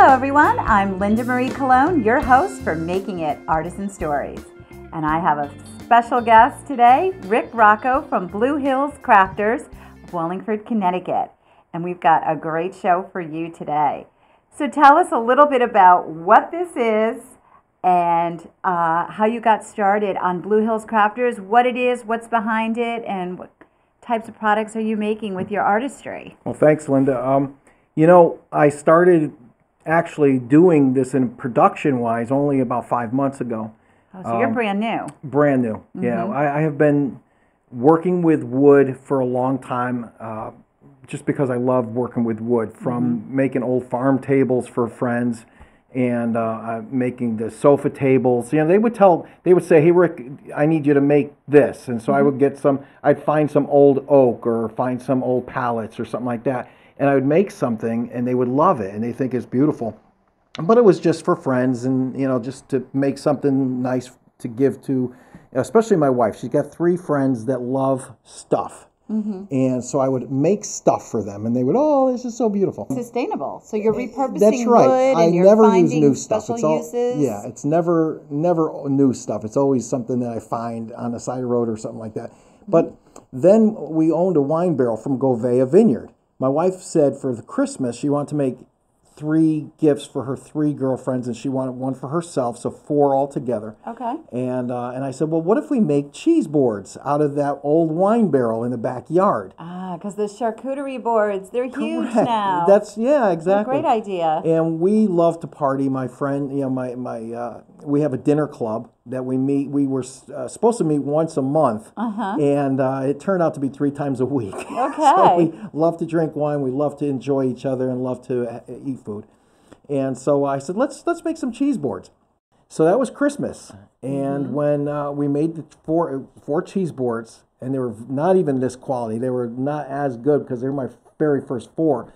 Hello, everyone. I'm Linda Marie Colon, your host for Making It Artisan Stories. And I have a special guest today, Rick Rocco from Blue Hills Crafters Wallingford, Connecticut. And we've got a great show for you today. So tell us a little bit about what this is and uh, how you got started on Blue Hills Crafters, what it is, what's behind it, and what types of products are you making with your artistry? Well, thanks, Linda. Um, you know, I started actually doing this in production wise only about five months ago. Oh, so you're brand new. Brand new. Yeah, I, I have been working with wood for a long time. Uh, just because I love working with wood, from making old farm tables for friends and uh, uh, making the sofa tables. You know, they would tell, they would say, "Hey, Rick, I need you to make this," and so I would get some. I'd find some old oak or find some old pallets or something like that, and I would make something, and they would love it, and they think it's beautiful. But it was just for friends, and you know, just to make something nice to give to, especially my wife. She's got three friends that love stuff. Mm-hmm. And so I would make stuff for them, and they would, oh, this is so beautiful. Sustainable. So you're eh, repurposing That's right. wood I and you're never use new stuff. special It's all uses. yeah. It's never never new stuff. It's always something that I find on the side of the road or something like that. But mm-hmm. then we owned a wine barrel from Gouveia Vineyard. My wife said for the Christmas she wanted to make three gifts for her three girlfriends, and she wanted one for herself, so four altogether. Okay. And uh, and I said, well, what if we make cheese boards out of that old wine barrel in the backyard? Ah, because the charcuterie boards, they're huge Correct. now. That's yeah, exactly. great idea. And we love to party. My friend, you know, my my, uh, we have a dinner club that we meet. We were uh, supposed to meet once a month, and uh, it turned out to be three times a week. so Okay. we love to drink wine. We love to enjoy each other and love to uh, eat food. And so I said, let's let's make some cheese boards. So that was Christmas, and when uh, we made the four four cheese boards, and they were not even this quality. They were not as good because they were my very first four.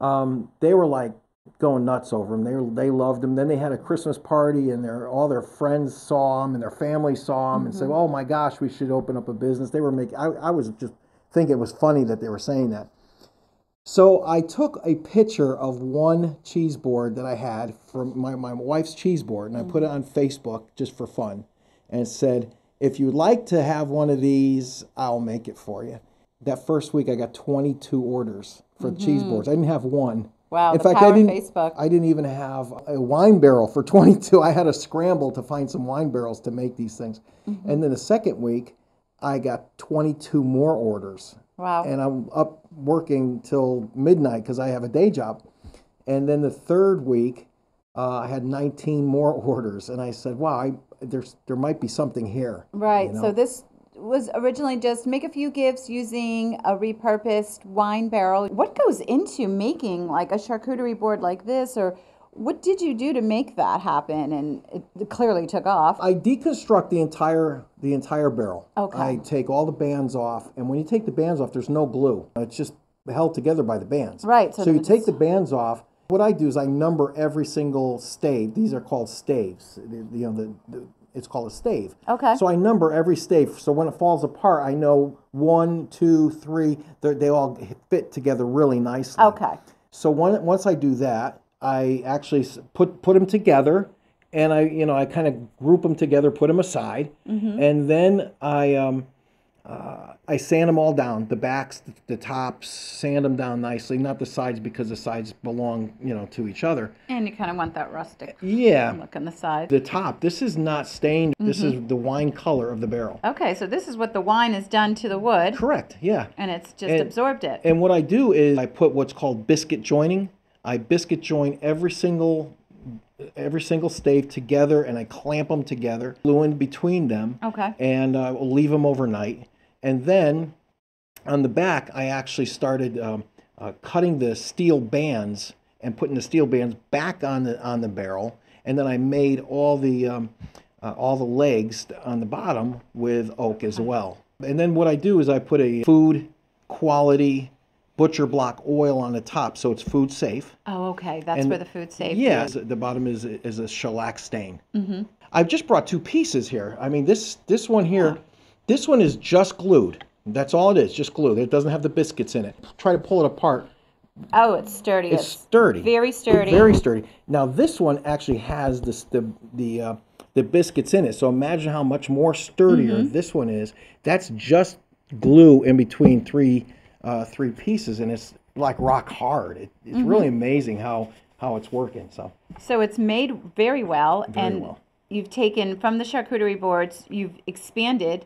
Um, they were like going nuts over them. They were, they loved them. Then they had a Christmas party, and their all their friends saw them, and their family saw them, and said, "Oh my gosh, we should open up a business." They were making. I, I was just thinking it was funny that they were saying that. So I took a picture of one cheese board that I had from my, my wife's cheese board and I put it on Facebook just for fun and said, if you'd like to have one of these, I'll make it for you. That first week I got 22 orders for cheese boards. I didn't have one. Wow, In fact, I didn't, Facebook. I didn't even have a wine barrel for 22. I had to scramble to find some wine barrels to make these things. Mm-hmm. And then the second week, I got 22 more orders Wow. and I'm up working till midnight because I have a day job. And then the third week, uh, I had 19 more orders, and I said, "Wow, I, there's there might be something here." Right. you know? So this was originally just make a few gifts using a repurposed wine barrel. What goes into making like a charcuterie board like this or what did you do to make that happen and it clearly took off? I deconstruct the entire the entire barrel. Okay. I take all the bands off, and when you take the bands off, there's no glue. It's just held together by the bands. Right, so So, you take the bands off. What I do is I number every single stave. These are called staves. You know, the, the it's called a stave. Okay. So I number every stave. So when it falls apart, I know one, two, three. They all fit together really nicely. Okay. So one, once I do that, I actually put put them together, and I you know I kind of group them together, put them aside, and then I um, uh, I sand them all down, the backs, the, the tops, sand them down nicely, not the sides because the sides belong you know to each other. And you kind of want that rustic Yeah, look on the side. the top. This is not stained. This is the wine color of the barrel. Okay, so this is what the wine has done to the wood Correct. Yeah. and it's just And- absorbed it. And what I do is I put what's called biscuit joining. I biscuit join every single every single stave together, and I clamp them together, glue in between them, Okay. and uh, we'll leave them overnight. And then on the back, I actually started um, uh, cutting the steel bands and putting the steel bands back on the on the barrel, and then I made all the um, uh, all the legs on the bottom with oak as well. And then what I do is I put a food quality butcher block oil on the top, so it's food safe. Oh, okay. That's And- where the food safe Yeah, the bottom is is a shellac stain. Mm-hmm. I've just brought two pieces here. I mean, this this one here, this one is just glued. That's all it is, just glue. It doesn't have the biscuits in it. Try to pull it apart. Oh, it's sturdy. It's sturdy. Very sturdy. Very sturdy. Now this one actually has this the the uh, the biscuits in it. So imagine how much more sturdier Mm-hmm. this one is. That's just glue in between three uh, three pieces, and it's like rock hard. It, it's Mm-hmm. really amazing how how it's working. So So it's made very well, Very and well. you've taken from the charcuterie boards, you've expanded,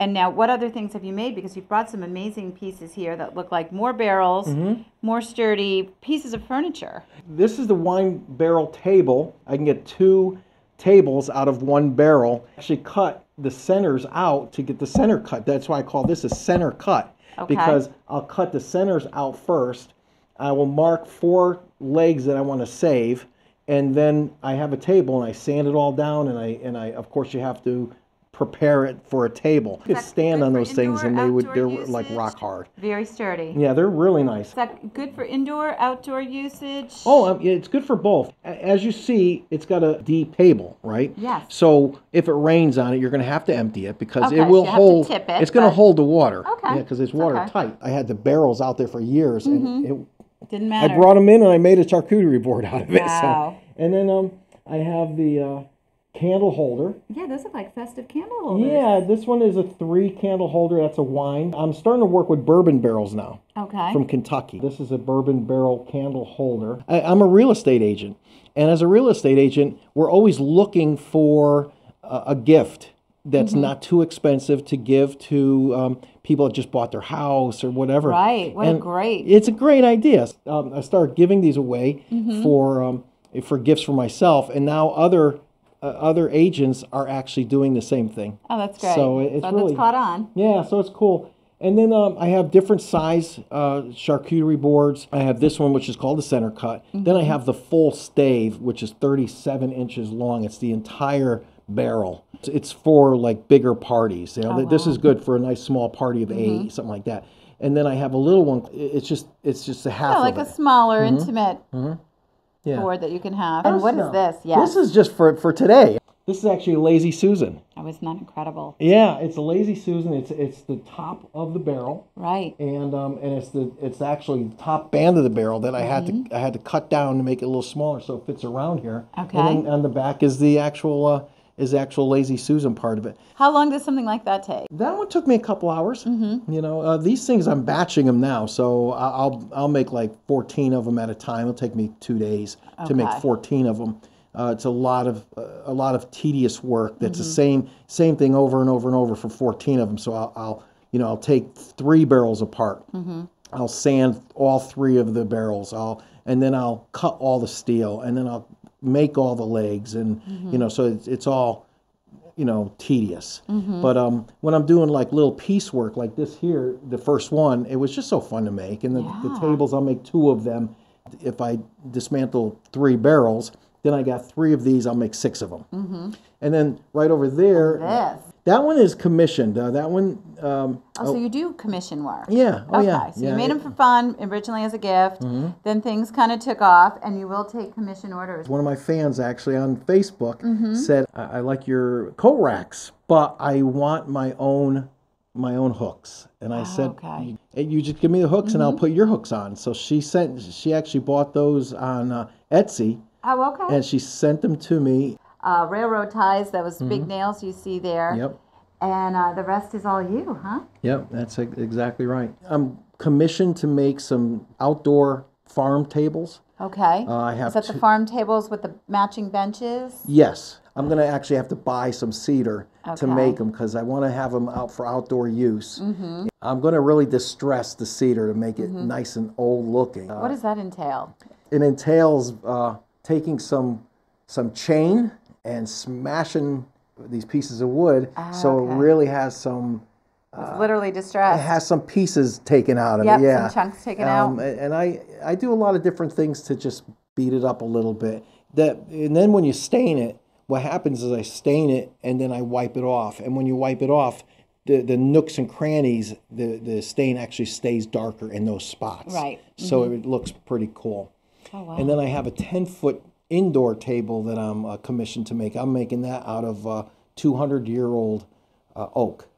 and now what other things have you made? Because you've brought some amazing pieces here that look like more barrels, Mm-hmm. more sturdy pieces of furniture. this is the wine barrel table. I can get two tables out of one barrel. Actually, cut the centers out to get the center cut. That's why I call this a center cut Okay. because I'll cut the centers out first. I will mark four legs that I want to save, and then I have a table and I sand it all down. And I and I of course you have to prepare it for a table. You could stand on those things and they would they're like rock hard. Very sturdy. Yeah, they're really nice. Is that good for indoor, outdoor usage? Oh, um, yeah, it's good for both. As you see, it's got a deep table, right? Yes. So if it rains on it, you're going to have to empty it because Okay, it so will you have to hold. tip it, it's going to hold the water. Okay, Yeah, because it's it's okay. watertight. I had the barrels out there for years, and it, Didn't matter. I brought them in and I made a charcuterie board out of it. Wow. So, and then um, I have the uh, candle holder. yeah, those are like festive candle holders. Yeah, this one is a three candle holder. That's a wine. I'm starting to work with bourbon barrels now Okay. from Kentucky. This is a bourbon barrel candle holder. I, I'm a real estate agent, and as a real estate agent, we're always looking for a, a gift that's Mm-hmm. not too expensive to give to um, people that just bought their house or whatever. Right. What a great- It's a great idea. Um, I started giving these away Mm-hmm. for um, for gifts for myself, and now other Uh, other agents are actually doing the same thing. oh, that's great. So it's so really- that's caught on. Yeah, so it's cool. And then um, I have different size uh, charcuterie boards. I have this one, which is called the center cut. Then I mm-hmm. have the full stave, which is 37 inches long. It's the entire barrel. It's- for like bigger parties. You know, oh, th- this is good for a nice small party of eight, mm-hmm. something like that. And then I have a little one. It's just it's just a half Oh, like of a smaller, mm-hmm. intimate yeah. board that you can have. And what is No. this? Yes. This is just for for today. This is actually a lazy Susan. oh, isn't that incredible? Yeah, it's a lazy Susan. It's it's the top of the barrel. Right. and um, and it's the it's actually the top band of the barrel that I had to I had to cut down to make it a little smaller so it fits around here. Okay. And then on the back is the actual uh, is the actual lazy Susan part of it. How long does something like that take? That one took me a couple hours. Mm-hmm. You know, uh, these things I'm batching them now, so I- I'll I'll make like 14 of them at a time. It'll take me two days to make 14 of them. Uh, it's a lot of uh, a lot of tedious work. That's the same same thing over and over and over for 14 of them. So I'll, I'll you know I'll take three barrels apart. I'll sand all three of the barrels. I'll and then I'll cut all the steel, and then I'll make all the legs, and mm-hmm. you know so it's, it's all you know tedious. Mm-hmm. But um when i'm doing like little piecework like this here the first one it was just so fun to make. And the, the tables i'll make two of them. If i dismantle three barrels then i got three of these i'll make six of them mm-hmm. and then right over there This. That one is commissioned uh, that one um Oh, so you do commission work. yeah oh okay. yeah So yeah you made them for fun originally as a gift. Then things kind of took off, and you will take commission orders. one of my fans actually on Facebook Mm-hmm. said, I, "I like your coat racks, but I want my own my own hooks." And I said, okay. Mm-hmm. "You- "You just give me the hooks, and I'll put your hooks on." So she sent. She actually bought those on uh, Etsy, Oh, okay. and she sent them to me. Uh, railroad ties, those big nails you see there. Mm-hmm. Yep, And uh, the rest is all you, huh? yep, that's exactly right. I'm commissioned to make some outdoor farm tables. Okay. Uh, I have is that the farm tables with the matching benches? Yes, I'm going to actually have to buy some cedar to make them because I want to have them out for outdoor use. Mm-hmm. I'm going to really distress the cedar to make it nice and old looking. Uh, what does that entail? it entails uh, taking some some chain and smashing these pieces of wood ah, so okay. it really has some It's uh, literally distressed. it has some pieces taken out of Yep, it. Yeah, some chunks taken um, out. And I I do a lot of different things to just beat it up a little bit. That and then when you stain it, what happens is I stain it and then I wipe it off. And when you wipe it off, the, the nooks and crannies, the, the stain actually stays darker in those spots. Right. So mm-hmm. it looks pretty cool. Oh, wow. And then I have a 10 foot indoor table that I'm uh, commissioned to make. I'm making that out of uh, 200 year old uh, oak.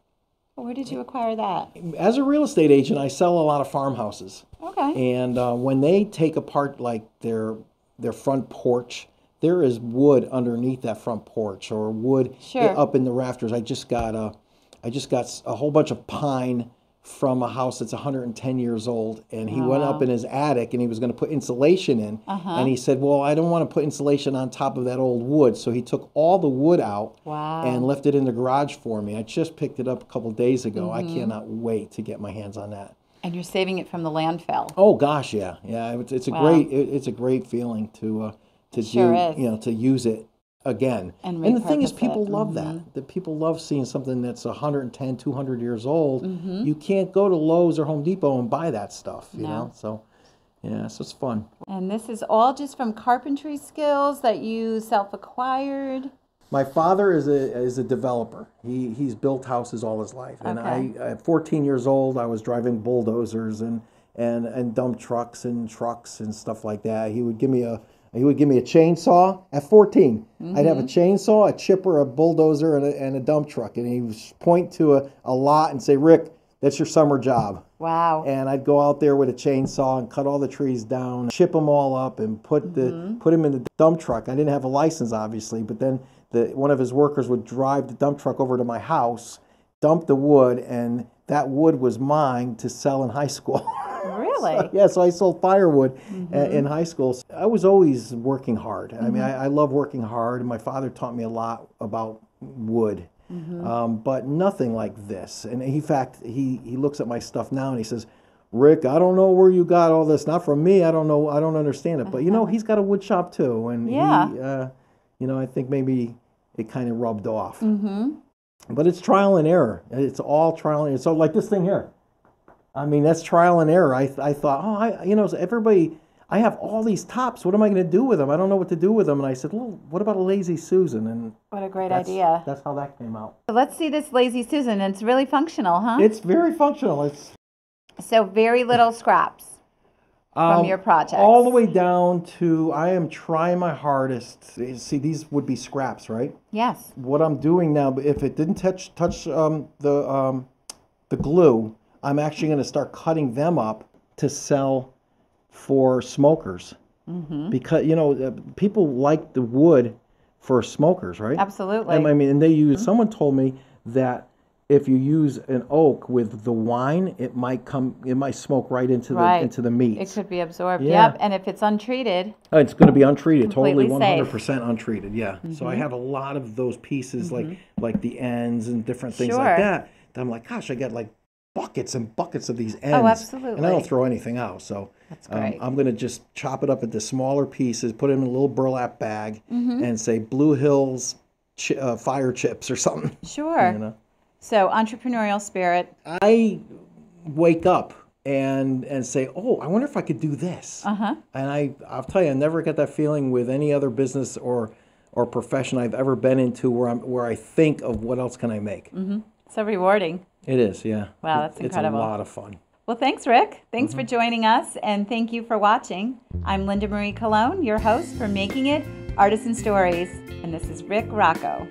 Where did you acquire that? As a real estate agent, I sell a lot of farmhouses. Okay. And uh, when they take apart like their their front porch, there is wood underneath that front porch or wood Sure. up in the rafters. I just got a, I just got a whole bunch of pine from a house that's 110 years old, and he went up in his attic and he was going to put insulation in, Uh-huh. and he said, "Well, I don't want to put insulation on top of that old wood," so he took all the wood out Wow. and left it in the garage for me. I just picked it up a couple days ago. I Mm-hmm. cannot wait to get my hands on that. And you're saving it from the landfill. Oh gosh, yeah, yeah. It's, it's a Wow. great it, it's a great feeling to uh, to Sure do is. you know to use it again. And the thing is, people it. Mm-hmm. love that. That people love seeing something that's 110, 200 years old. Mm-hmm. You can't go to Lowe's or Home Depot and buy that stuff. You No. know, so yeah, so it's fun. And this is all just from carpentry skills that you self acquired. My father is a is a developer. He he's built houses all his life. And I Okay. at 14 years old, I was driving bulldozers and and and dump trucks and trucks and stuff like that. He would give me a he would give me a chainsaw at 14. I'd have a mm-hmm. chainsaw, a chipper, a bulldozer, and a, and a dump truck. And he would point to a, a lot and say, Rick, that's your summer job. Wow. And I'd go out there with a chainsaw and cut all the trees down, chip them all up, and put the mm-hmm. put them in the dump truck. I didn't have a license, obviously, but then the one of his workers would drive the dump truck over to my house, dump the wood, and that wood was mine to sell in high school. really? yeah, so I sold firewood a- in high school. So I was always working hard. I mean, I, I love working hard. My father taught me a lot about wood, um, but nothing like this. And in fact, he, he looks at my stuff now and he says, Rick, I don't know where you got all this. Not from me. I don't know. I don't understand it. But you know, he's got a wood shop too, and Yeah. he, uh, you know, I think maybe it kind of rubbed off. Mm-hmm. But it's trial and error. It's all trial and error. So like this thing here. I mean, that's trial and error. I, I thought, oh, I, you know, everybody, I have all these tops. What am I going to do with them? I don't know what to do with them. And I said, well, what about a lazy Susan? And What a great that's, idea. That's how that came out. So let's see this lazy Susan. It's really functional, huh? It's very functional. It's so very little scraps. um, your projects. all the way down to I am trying my hardest. See, these would be scraps, right? Yes. What I'm doing now, if it didn't touch touch um, the um, the glue, I'm actually going to start cutting them up to sell for smokers. Mm-hmm. Because you know uh, people like the wood for smokers, right? Absolutely. And, I mean, and they use. Someone told me that if you use an oak with the wine, it might come, it might smoke right into the into the meat. it could be absorbed. Yeah. Yep. And if it's untreated, Uh, It's going to be untreated, totally Completely one safe. hundred percent untreated. Yeah. So I have a lot of those pieces, like like the ends and different things Sure. like that. That I'm like, gosh, I got like buckets and buckets of these ends. And I Oh, don't throw anything out. So um. I'm going to just chop it up into smaller pieces, put it in a little burlap bag, Mm-hmm. and say Blue Hills uh, fire chips or something. sure. You know. So entrepreneurial spirit. I wake up and and say, "Oh, I wonder if I could do this." Uh-huh. And I I'll tell you, I never get that feeling with any other business or or profession I've ever been into where I'm where I think of what else can I make. Mm-hmm. So rewarding. It is, yeah. Wow, that's It- it's incredible. a lot of fun. Well, thanks, Rick. Thanks Mm-hmm. for joining us, and thank you for watching. I'm Linda Marie Colon, your host for Making It Artisan Stories, and this is Rick Rocco.